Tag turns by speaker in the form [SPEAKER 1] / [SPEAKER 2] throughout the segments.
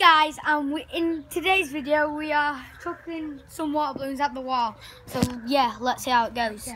[SPEAKER 1] guys, and we, in today's video we are chucking some water balloons at the wall. So yeah, let's see how it goes.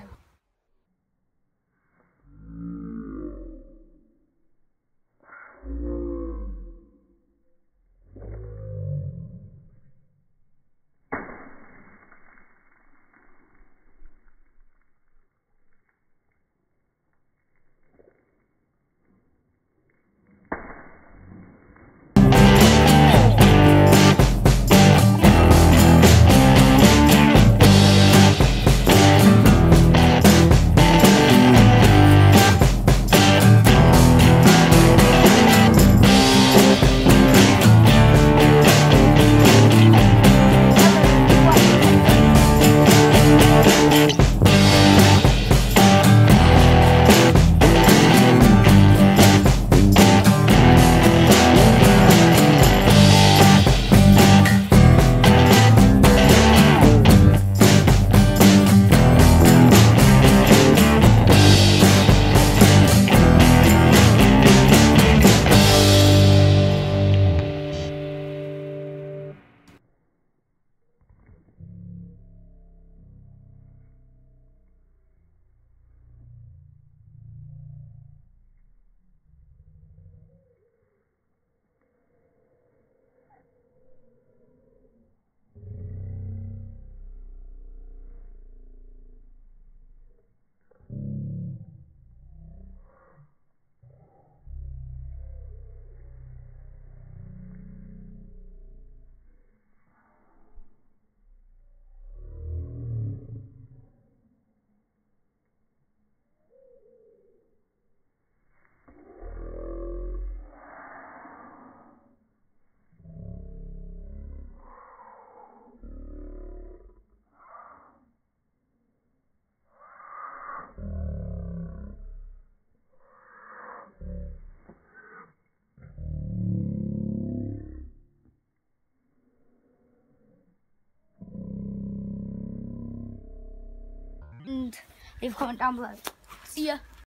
[SPEAKER 1] And leave a comment down below. See ya.